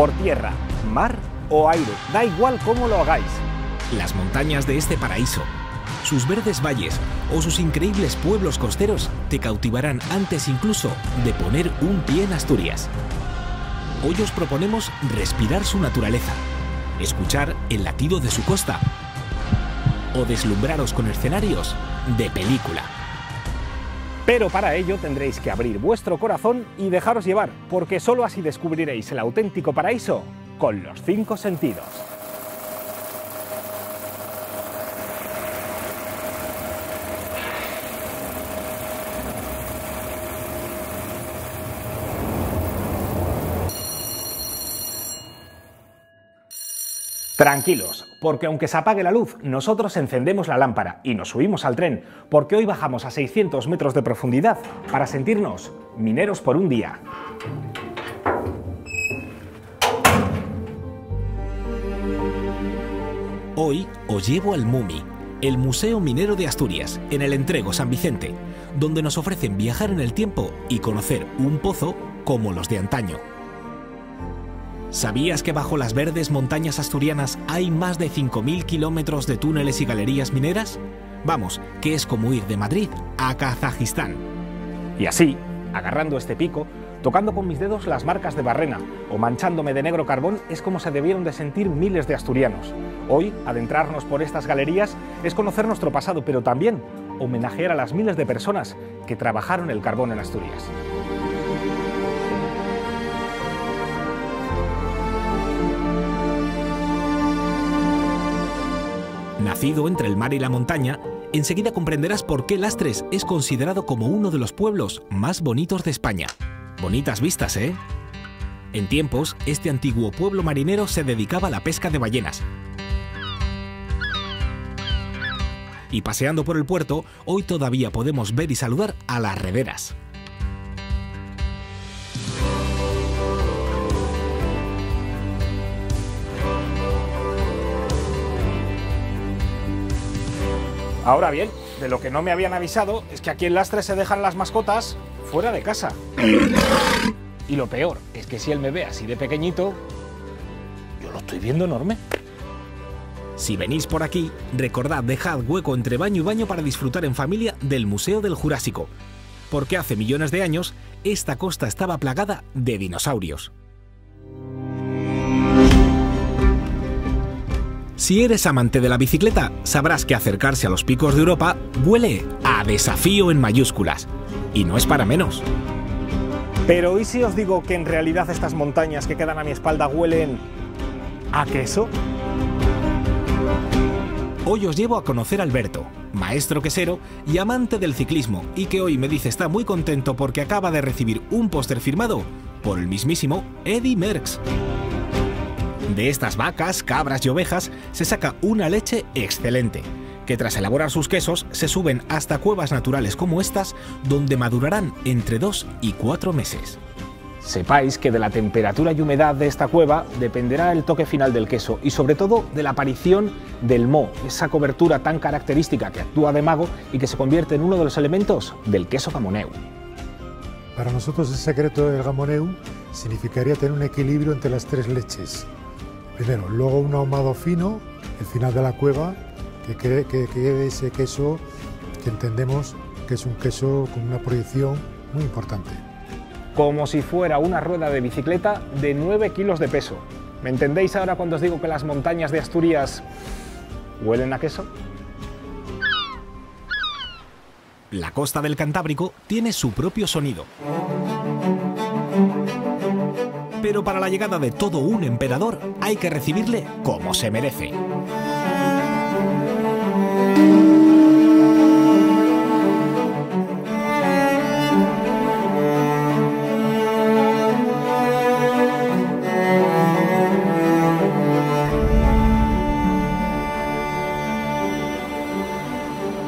por tierra, mar o aire, da igual cómo lo hagáis. Las montañas de este paraíso, sus verdes valles o sus increíbles pueblos costeros te cautivarán antes incluso de poner un pie en Asturias. Hoy os proponemos respirar su naturaleza, escuchar el latido de su costa o deslumbraros con escenarios de película. Pero para ello tendréis que abrir vuestro corazón y dejaros llevar, porque sólo así descubriréis el auténtico paraíso con los cinco sentidos. Tranquilos, porque aunque se apague la luz, nosotros encendemos la lámpara y nos subimos al tren, porque hoy bajamos a 600 metros de profundidad para sentirnos mineros por un día. Hoy os llevo al MUMI, el Museo Minero de Asturias, en el Entrego San Vicente, donde nos ofrecen viajar en el tiempo y conocer un pozo como los de antaño. ¿Sabías que bajo las verdes montañas asturianas hay más de 5.000 kilómetros de túneles y galerías mineras? Vamos, que es como ir de Madrid a Kazajistán. Y así, agarrando este pico, tocando con mis dedos las marcas de barrena o manchándome de negro carbón es como se debieron de sentir miles de asturianos. Hoy, adentrarnos por estas galerías es conocer nuestro pasado, pero también homenajear a las miles de personas que trabajaron el carbón en Asturias. Nacido entre el mar y la montaña, enseguida comprenderás por qué Lastres es considerado como uno de los pueblos más bonitos de España. Bonitas vistas, ¿eh? En tiempos, este antiguo pueblo marinero se dedicaba a la pesca de ballenas. Y paseando por el puerto, hoy todavía podemos ver y saludar a las rederas. Ahora bien, de lo que no me habían avisado es que aquí en Lastre se dejan las mascotas fuera de casa. Y lo peor es que si él me ve así de pequeñito, yo lo estoy viendo enorme. Si venís por aquí, recordad dejad hueco entre baño y baño para disfrutar en familia del Museo del Jurásico, porque hace millones de años esta costa estaba plagada de dinosaurios. Si eres amante de la bicicleta, sabrás que acercarse a los picos de Europa huele a desafío en mayúsculas. Y no es para menos. Pero ¿y si os digo que en realidad estas montañas que quedan a mi espalda huelen a queso? Hoy os llevo a conocer a Alberto, maestro quesero y amante del ciclismo, y que hoy me dice está muy contento porque acaba de recibir un póster firmado por el mismísimo Eddie Merckx. De estas vacas, cabras y ovejas se saca una leche excelente, que tras elaborar sus quesos se suben hasta cuevas naturales como estas, donde madurarán entre 2 y 4 meses. Sepáis que de la temperatura y humedad de esta cueva dependerá el toque final del queso y sobre todo de la aparición del mo, esa cobertura tan característica que actúa de mago y que se convierte en uno de los elementos del queso gamoneu. Para nosotros el secreto del gamoneu significaría tener un equilibrio entre las tres leches, primero, luego un ahumado fino, el final de la cueva, que quede, que quede ese queso que entendemos que es un queso con una proyección muy importante. Como si fuera una rueda de bicicleta de 9 kilos de peso. ¿Me entendéis ahora cuando os digo que las montañas de Asturias huelen a queso? La costa del Cantábrico tiene su propio sonido. Pero para la llegada de todo un emperador hay que recibirle como se merece.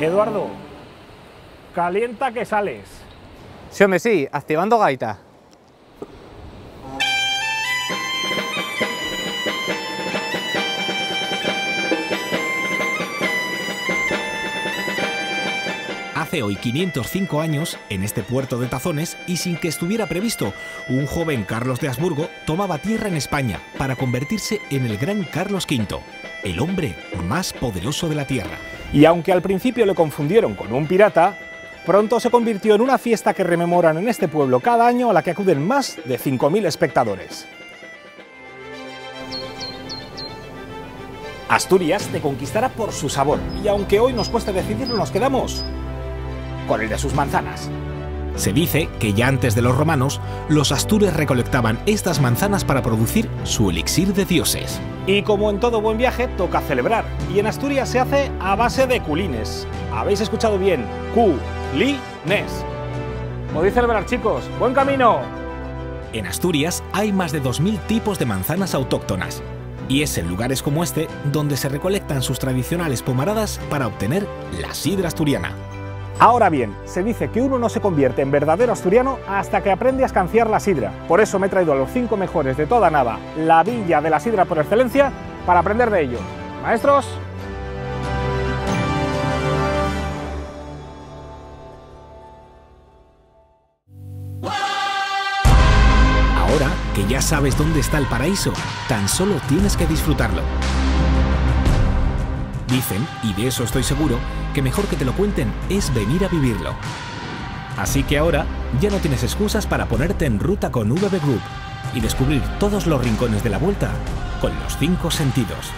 Eduardo, calienta que sales. Sí, hombre, sí, activando gaita. Hace hoy 505 años, en este puerto de Tazones, y sin que estuviera previsto, un joven Carlos de Habsburgo tomaba tierra en España para convertirse en el gran Carlos V, el hombre más poderoso de la tierra. Y aunque al principio le confundieron con un pirata, pronto se convirtió en una fiesta que rememoran en este pueblo cada año a la que acuden más de 5.000 espectadores. Asturias te conquistará por su sabor, y aunque hoy nos cueste decidirlo, nos quedamos con el de sus manzanas. Se dice que ya antes de los romanos, los astures recolectaban estas manzanas para producir su elixir de dioses. Y como en todo buen viaje, toca celebrar. Y en Asturias se hace a base de culines. ¿Habéis escuchado bien? Cu-li-nes. Podéis celebrar, chicos. ¡Buen camino! En Asturias hay más de 2.000 tipos de manzanas autóctonas. Y es en lugares como este donde se recolectan sus tradicionales pomaradas para obtener la sidra asturiana. Ahora bien, se dice que uno no se convierte en verdadero asturiano hasta que aprende a escanciar la sidra. Por eso me he traído a los cinco mejores de toda Nava, la villa de la sidra por excelencia, para aprender de ellos. Maestros, Ahora que ya sabes dónde está el paraíso, tan solo tienes que disfrutarlo. Dicen, y de eso estoy seguro, que mejor que te lo cuenten es venir a vivirlo. Así que ahora ya no tienes excusas para ponerte en ruta con VB Group y descubrir todos los rincones de la vuelta con los cinco sentidos.